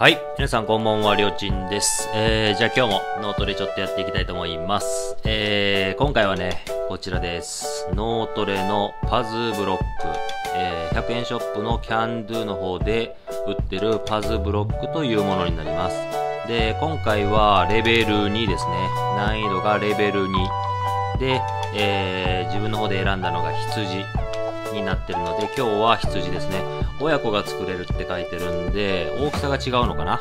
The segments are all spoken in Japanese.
はい。皆さんこんばんは、りょうちんです。えー、じゃあ今日も脳トレちょっとやっていきたいと思います。えー、今回はね、こちらです。脳トレのパズブロック。えー、100円ショップのキャンドゥの方で売ってるパズブロックというものになります。で、今回はレベル2ですね。難易度がレベル2。で、えー、自分の方で選んだのが羊になってるので、今日は羊ですね。親子が作れるって書いてるんで、大きさが違うのかな？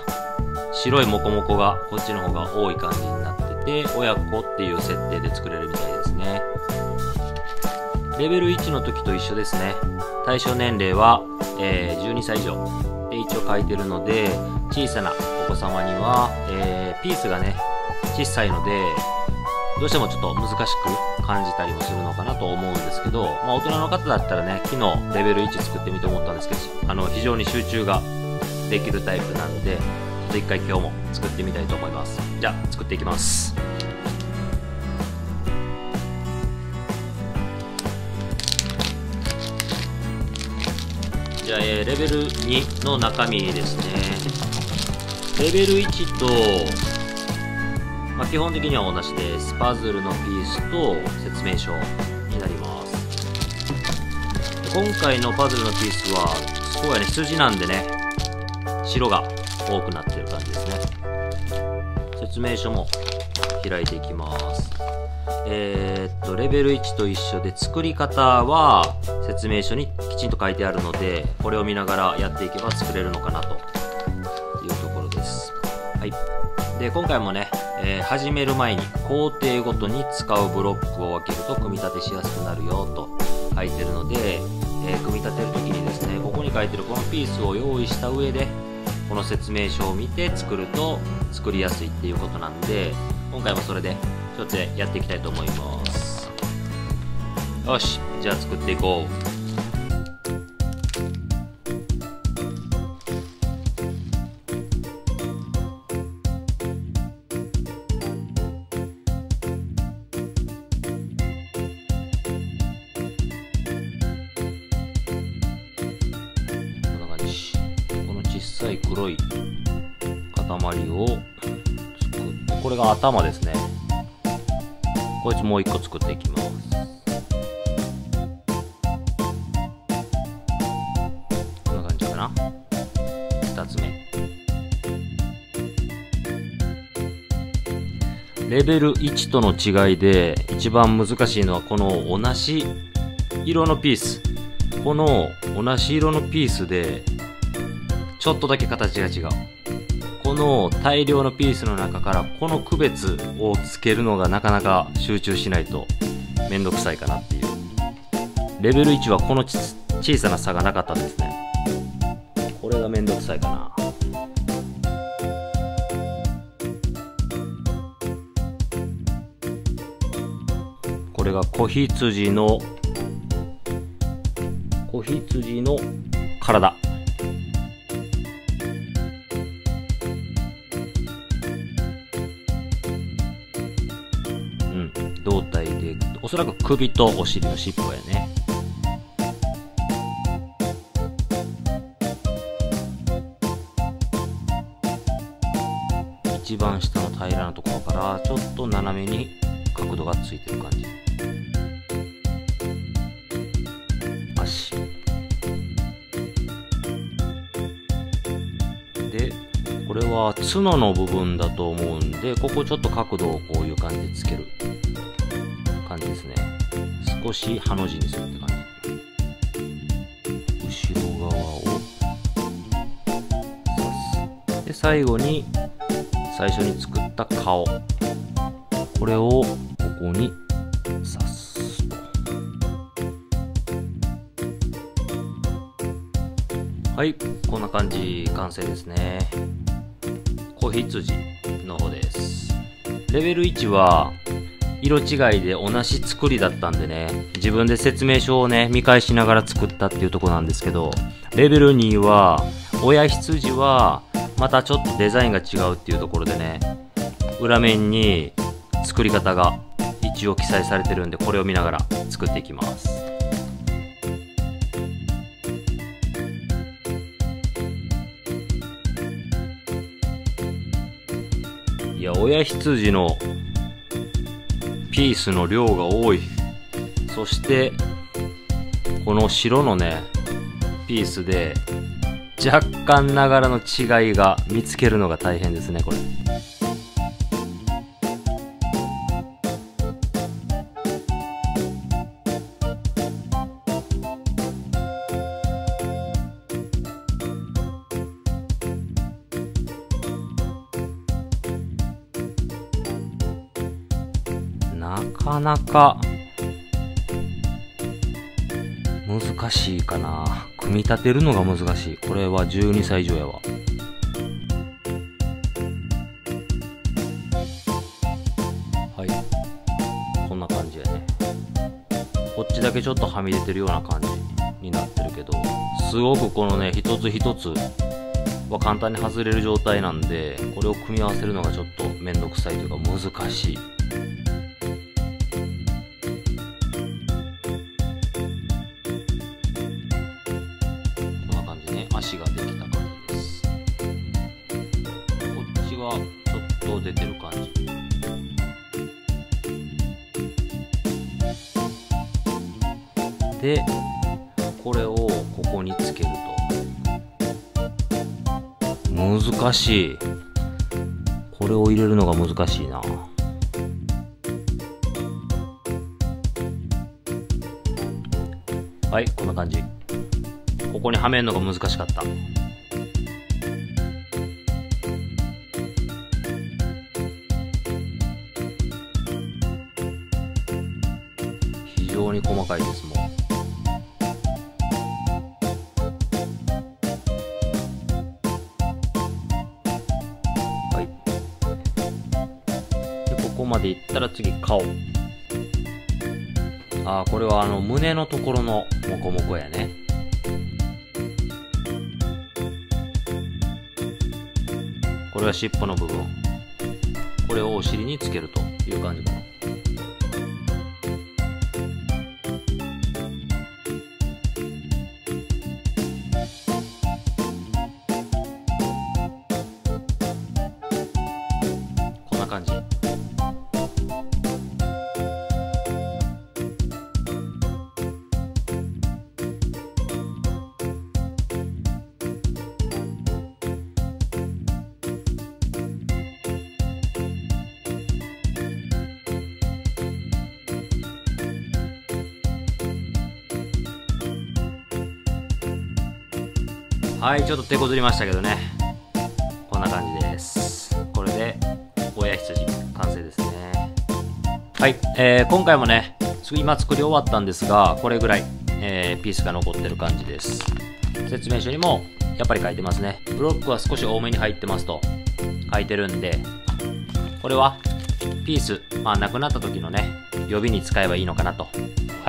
白いモコモコがこっちの方が多い感じになってて、親子っていう設定で作れるみたいですね。レベル1の時と一緒ですね。対象年齢は、えー12歳以上で一応書いてるので、小さなお子様には、えーピースがね、小さいので、どうしてもちょっと難しく感じたりもするのかなと思うんですけど、まあ大人の方だったらね、昨日レベル1作ってみて思ったんですけど、あの、非常に集中ができるタイプなんで、ちょっと一回今日も作ってみたいと思います。じゃあ、作っていきます。じゃあ、えーレベル2の中身ですね。レベル1と、まあ、基本的には同じです。パズルのピースと説明書になります。今回のパズルのピースは、そうやね、筋なんでね、白が多くなってる感じですね。説明書も開いていきます。えーっと、レベル1と一緒で作り方は説明書にきちんと書いてあるので、これを見ながらやっていけば作れるのかなとで、今回もね、えー始める前に工程ごとに使うブロックを分けると組み立てしやすくなるよと書いてるので、えー組み立てるときにですね、ここに書いてるこのピースを用意した上で、この説明書を見て作ると作りやすいっていうことなんで、今回もそれでちょっとやっていきたいと思います。よし、じゃあ作っていこう。黒い塊を作って、これが頭ですね。こいつもう一個作っていきます。こんな感じかな。二つ目。レベル1との違いで一番難しいのはこの同じ色のピース。この同じ色のピースでちょっとだけ形が違う。この大量のピースの中からこの区別をつけるのがなかなか集中しないとめんどくさいかなっていう。レベル1はこの小さな差がなかったんですね。これがめんどくさいかな。これが子羊の子羊の体。胴体で、おそらく首とお尻の尻尾やね。一番下の平らなところから、ちょっと斜めに角度がついてる感じ。足。で、これは角の部分だと思うんで、ここちょっと角度をこういう感じでつける。少しハの字にするって感じ。後ろ側を刺す。で、最後に、最初に作った顔。これをここに刺すと。はい、こんな感じ、完成ですね。子羊の方です。レベル1は、色違いで同じ作りだったんでね、自分で説明書をね、見返しながら作ったっていうとこなんですけど、レベル2は、親羊は、またちょっとデザインが違うっていうところでね、裏面に作り方が一応記載されてるんで、これを見ながら作っていきます。いや、親羊のピースの量が多い。そして、この白のね、ピースで、若干ながらの違いが見つけるのが大変ですね、これ。かなか。難しいかな。組み立てるのが難しい。これは12歳以上やわ。はい。こんな感じやね。こっちだけちょっとはみ出てるような感じになってるけどすごくこのね一つ一つは簡単に外れる状態なんでこれを組み合わせるのがちょっとめんどくさいというか難しい。っちはちょっと出てる感じ。でこれをここにつけると。難しい。これを入れるのが難しいな。はいこんな感じ。ここにはめるのが難しかった。常に細かいですもんはい。でここまでいったら次顔。ああこれはあの胸のところのモコモコやね。これは尻尾の部分。これをお尻につけるという感じかな。はいちょっと手こずりましたけどね。こんな感じです。これで親羊完成ですね。はい、えー今回もね今作り終わったんですがこれぐらい、えーピースが残ってる感じです。説明書にもやっぱり書いてますね。ブロックは少し多めに入ってますと書いてるんでこれはピース、まあ、なくなった時のね予備に使えばいいのかなと。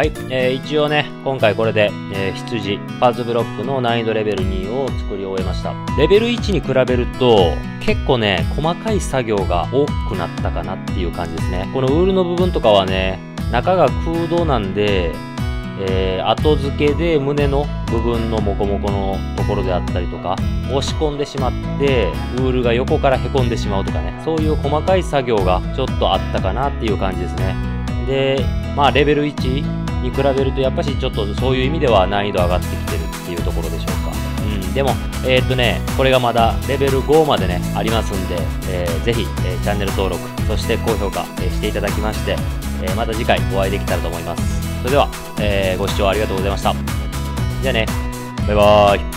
はい、えー一応ね今回これで、えー羊パズブロックの難易度レベル2を作り終えました。レベル1に比べると結構ね細かい作業が多くなったかなっていう感じですね。このウールの部分とかはね中が空洞なんでえー後付けで胸の部分のモコモコのところであったりとか押し込んでしまってウールが横からへこんでしまうとかねそういう細かい作業がちょっとあったかなっていう感じですね。でまあレベル1に比べるとやっぱしちょっとそういう意味では難易度上がってきてるっていうところでしょうか。うん。でもえーっとねこれがまだレベル5までねありますんで、えーぜひ、えーチャンネル登録そして高評価、えーしていただきまして、えーまた次回お会いできたらと思います。それでは、えーご視聴ありがとうございました。じゃあねバイバーイ。